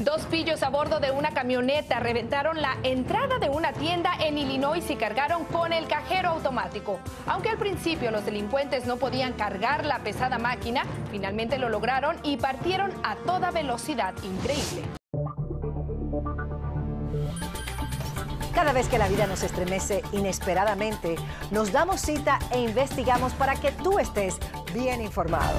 Dos pillos a bordo de una camioneta reventaron la entrada de una tienda en Illinois y cargaron con el cajero automático. Aunque al principio los delincuentes no podían cargar la pesada máquina, finalmente lo lograron y partieron a toda velocidad increíble. Cada vez que la vida nos estremece inesperadamente, nos damos cita e investigamos para que tú estés bien informado.